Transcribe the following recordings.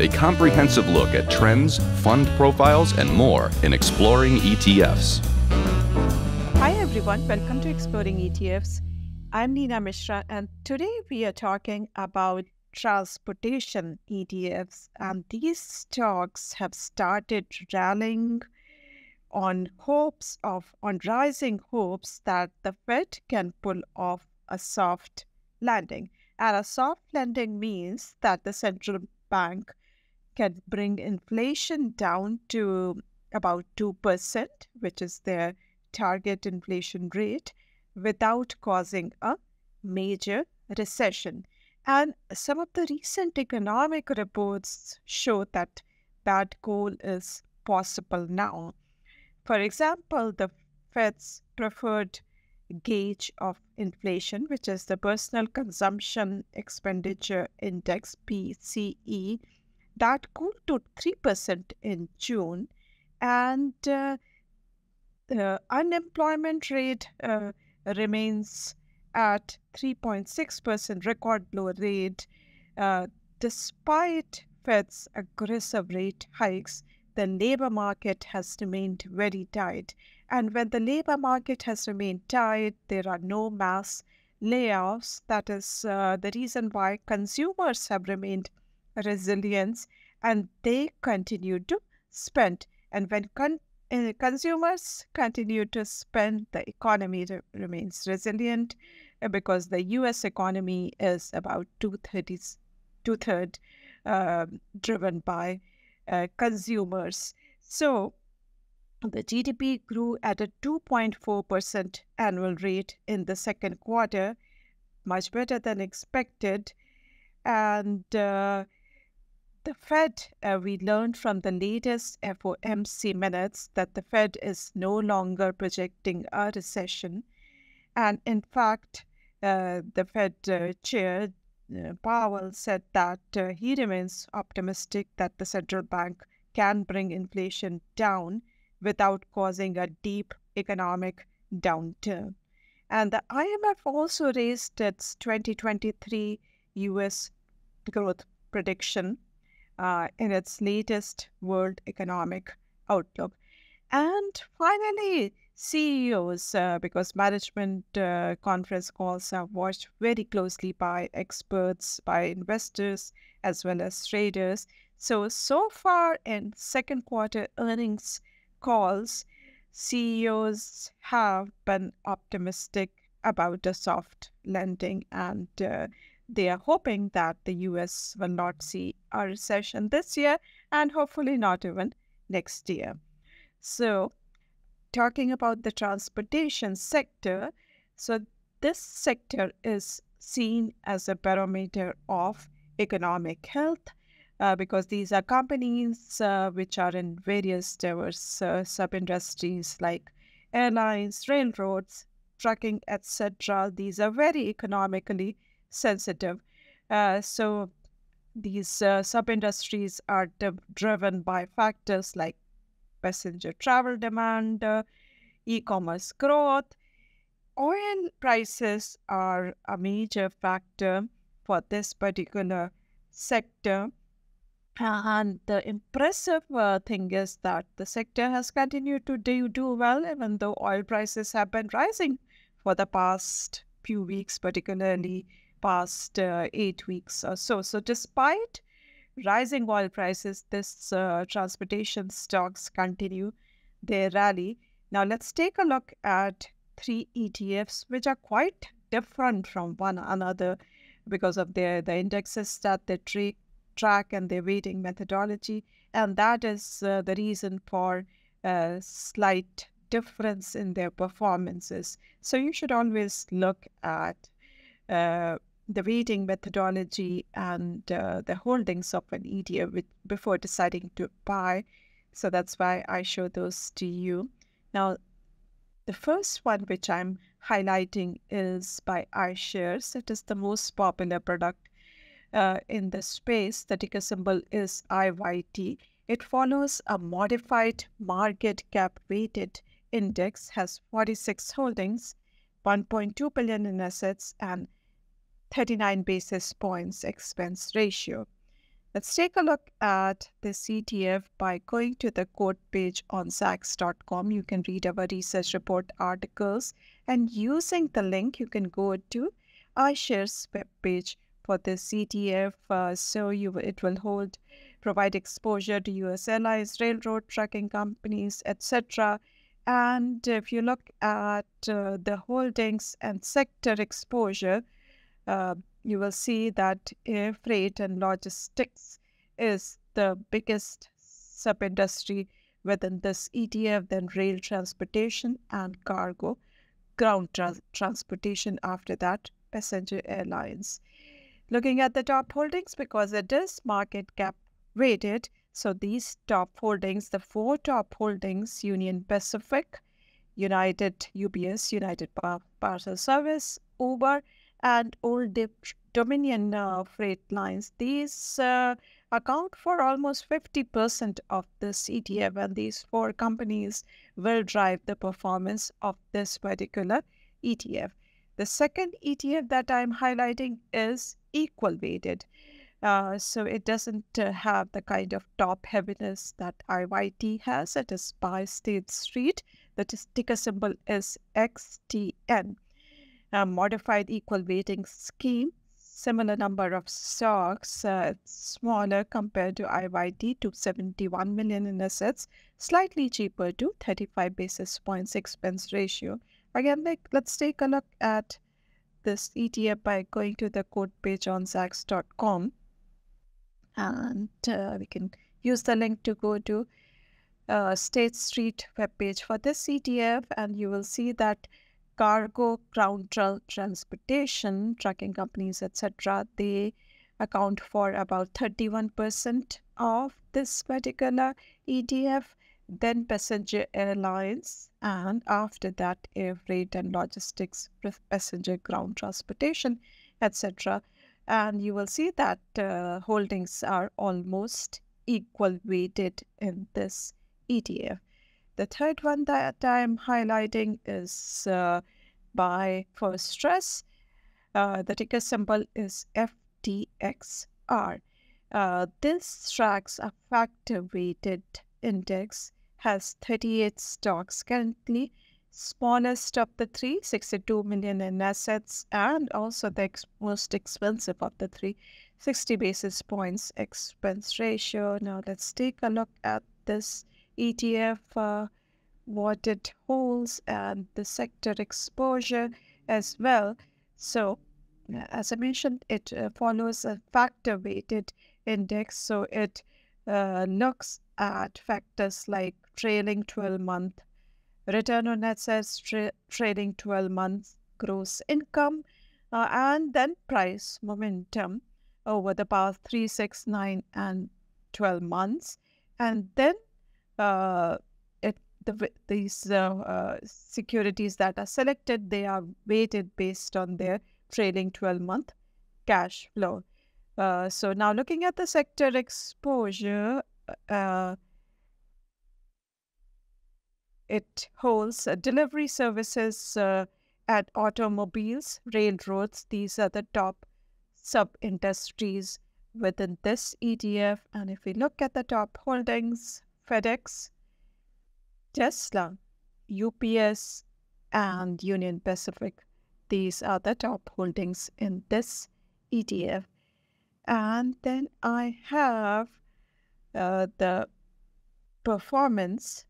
a comprehensive look at trends, fund profiles, and more in Exploring ETFs. Hi, everyone. Welcome to Exploring ETFs. I'm Nina Mishra, and today we are talking about transportation ETFs. And these stocks have started rallying on hopes of, on rising hopes that the Fed can pull off a soft landing. And a soft landing means that the central bank can bring inflation down to about 2%, which is their target inflation rate, without causing a major recession. And some of the recent economic reports show that that goal is possible now. For example, the Fed's preferred gauge of inflation, which is the Personal Consumption Expenditure Index, PCE, that cooled to 3% in June. And uh, the unemployment rate uh, remains at 3.6% record low rate. Uh, despite Fed's aggressive rate hikes, the labor market has remained very tight. And when the labor market has remained tight, there are no mass layoffs. That is uh, the reason why consumers have remained resilient and they continue to spend. And when con- uh, consumers continue to spend, the economy re- remains resilient uh, because the US economy is about two thirds two third uh, driven by uh, consumers. So the GDP grew at a 2.4% annual rate in the second quarter, much better than expected. And uh, the Fed, uh, we learned from the latest FOMC minutes that the Fed is no longer projecting a recession. And in fact, uh, the Fed uh, chair, uh, Powell said that uh, he remains optimistic that the central bank can bring inflation down without causing a deep economic downturn. And the IMF also raised its 2023 US growth prediction uh, in its latest World Economic Outlook. And finally, CEOs, uh, because management uh, conference calls are watched very closely by experts, by investors, as well as traders. So, so far in second quarter earnings calls, CEOs have been optimistic about the soft landing and uh, they are hoping that the US will not see a recession this year and hopefully not even next year. So, talking about the transportation sector, so this sector is seen as a barometer of economic health uh, because these are companies uh, which are in various diverse uh, sub industries like airlines, railroads, trucking, etc. These are very economically sensitive. Uh, so these uh, sub industries are driven by factors like passenger travel demand, uh, e commerce growth. Oil prices are a major factor for this particular sector. And the impressive uh, thing is that the sector has continued to do, do well, even though oil prices have been rising for the past few weeks, particularly past uh, eight weeks or so. So, despite rising oil prices, this uh, transportation stocks continue their rally. Now, let's take a look at three ETFs, which are quite different from one another because of their the indexes that they tra- track and their weighting methodology, and that is uh, the reason for a slight difference in their performances. So you should always look at uh, the weighting methodology and uh, the holdings of an ETF with, before deciding to buy. So that's why I show those to you. Now, the first one which I'm highlighting is by iShares. It is the most popular product uh, in the space. The ticker symbol is IYT. It follows a modified market cap weighted index, has 46 holdings, 1.2 billion in assets, and 39 basis points expense ratio. Let's take a look at the ETF by going to the quote page on Zacks.com. You can read our research report articles and using the link, you can go to iShares web page for the ETF. Uh, so you it will hold provide exposure to US airlines, railroad trucking companies, etc. And if you look at uh, the holdings and sector exposure, uh, you will see that air freight and logistics is the biggest sub industry within this ETF, then rail transportation and cargo, ground tra transportation after that, passenger airlines. Looking at the top holdings, because it is market cap weighted, so these top holdings, the four top holdings, Union Pacific, United UPS, United Parcel Service, Uber, and Old Dominion uh, Freight Lines. These uh, account for almost 50% of this ETF, and these four companies will drive the performance of this particular ETF. The second ETF that I'm highlighting is equal weighted. Uh, so it doesn't uh, have the kind of top heaviness that IYT has. It is by State Street. The ticker symbol is XTN. A modified equal weighting scheme, similar number of stocks, uh, smaller compared to IYT, 271 million in assets, slightly cheaper to 35 basis points expense ratio. Again, like, let's take a look at this ETF by going to the quote page on Zacks.com and uh, we can use the link to go to uh, State Street webpage for this ETF and you will see that cargo, ground tra transportation, trucking companies, etc., they account for about 31% of this particular ETF, then passenger airlines, and after that, air freight and logistics, with passenger ground transportation, etc and you will see that uh, holdings are almost equal weighted in this ETF. The third one that I'm highlighting is uh, by First Trust. Uh, the ticker symbol is FTXR. Uh, this tracks a factor weighted index, has 38 stocks currently smallest of the three, 62 million in assets, and also the ex most expensive of the three, 60 basis points expense ratio. Now let's take a look at this ETF, uh, what it holds, and the sector exposure as well. So, as I mentioned, it uh, follows a factor weighted index. So it uh, looks at factors like trailing 12 month return on assets, tra trading 12 months gross income, uh, and then price momentum over the past 3, 6, 9, and 12 months. And then uh, it, the, these uh, uh securities that are selected, they are weighted based on their trailing 12 month cash flow. Uh, so now looking at the sector exposure, uh, it holds uh, delivery services uh, at automobiles, railroads. These are the top sub industries within this ETF. And if we look at the top holdings, FedEx, Tesla, UPS, and Union Pacific, these are the top holdings in this ETF. And then I have uh, the performance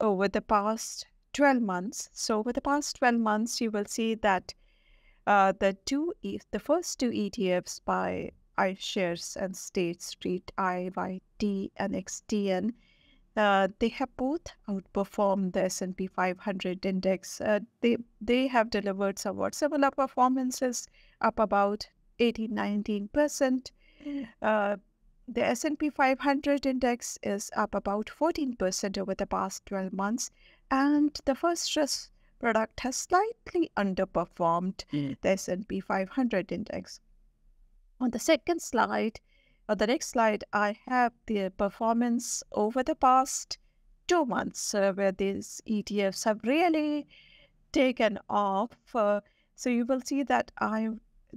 over the past 12 months. So over the past 12 months, you will see that uh, the two, the first two ETFs by iShares and State Street, IYT and XTN, uh, they have both outperformed the S&P 500 index. Uh, they they have delivered somewhat similar performances, up about 18, 19 percent. Uh, the S&P 500 index is up about 14% over the past 12 months, and the First Trust product has slightly underperformed mm. the S&P 500 index. On the second slide, or the next slide, I have the performance over the past two months, uh, where these ETFs have really taken off. Uh, so you will see that I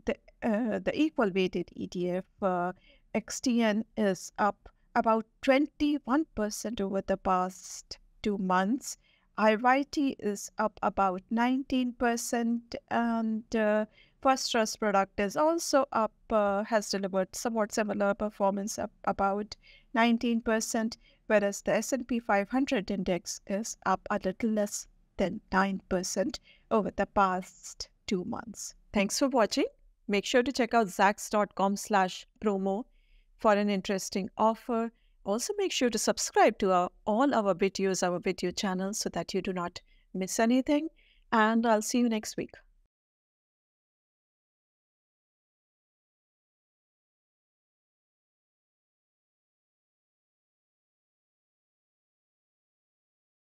the uh, the equal weighted ETF uh, XTN is up about 21% over the past two months. IYT is up about 19%, and uh, First Trust product is also up, uh, has delivered somewhat similar performance, up about 19%, whereas the S&P 500 index is up a little less than 9% over the past two months. Thanks for watching. Make sure to check out zacks.com slash promo for an interesting offer. Also, make sure to subscribe to our, all our videos, our video channels, so that you do not miss anything. And I'll see you next week.